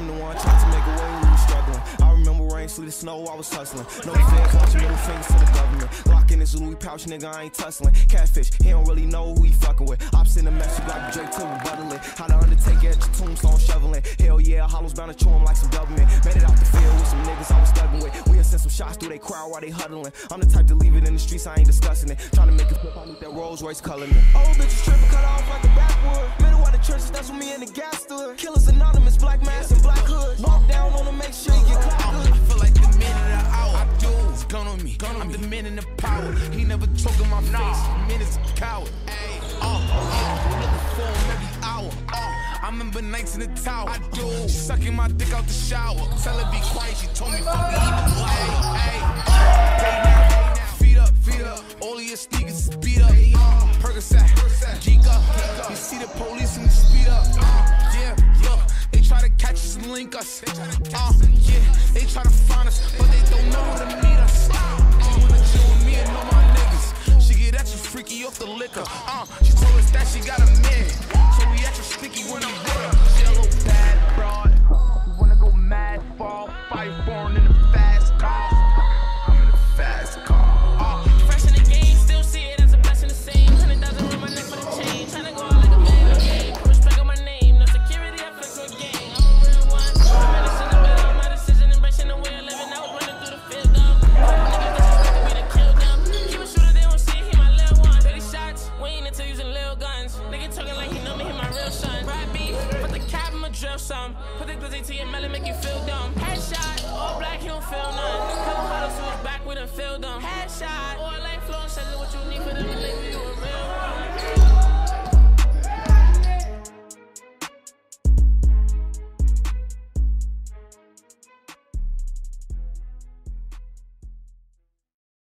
I'm the one trying to make a way, we struggling. I remember rain, sleet, snow, I was hustling. No feds watching middle fingers to the government. Glock in his Louis pouch, nigga, I ain't tussling. Catfish, he don't really know who he fucking with. In the mess, you got Drake to rebuttal it. How the Undertaker at your tombstone shoveling. Hell yeah, Hollow's bound to chew him like some government. Made it out the field with some niggas I was thugging with. We'll send some shots through they crowd while they huddling. I'm the type to leave it in the streets, I ain't discussing it. Trying to make it flip, I need that Rolls Royce coloring. Old bitches tripping, cut off the man in the power. He never choke in my face. The man is a coward. Ay, uh, yeah. Looking for him every hour. Uh, I remember nights in the tower. I do. Sucking my dick out the shower. Tell her be quiet. She told me fuck even loud. Ay, uh. Feet up, feet up. All of your sneakers is beat up. Uh, Percocet, geek up. You see the police and we speed up. Uh, yeah, yeah. They try to catch us and link us. Uh, yeah, they try to find us, but the liquor. Uh, she told us that she got a man, some. Put the glizzy to your melon, make you feel dumb. Headshot, all black, you don't feel none. Couple hollows to his